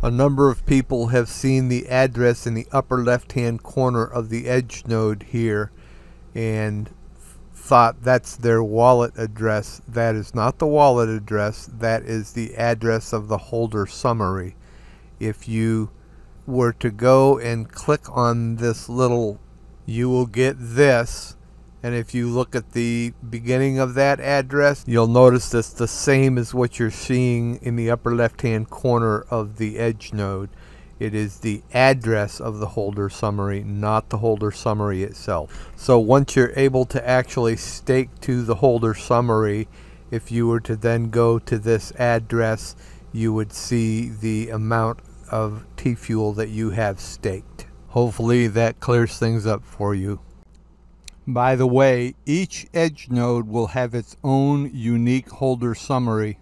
A number of people have seen the address in the upper left hand corner of the edge node here and thought that's their wallet address. That is not the wallet address, that is the address of the holder summary. If you were to go and click on this little, you will get this and if you look at the beginning of that address, you'll notice that's the same as what you're seeing in the upper left hand corner of the edge node. It is the address of the holder summary, not the holder summary itself. So once you're able to actually stake to the holder summary, if you were to then go to this address, you would see the amount of T-Fuel that you have staked. Hopefully that clears things up for you. By the way, each edge node will have its own unique holder summary.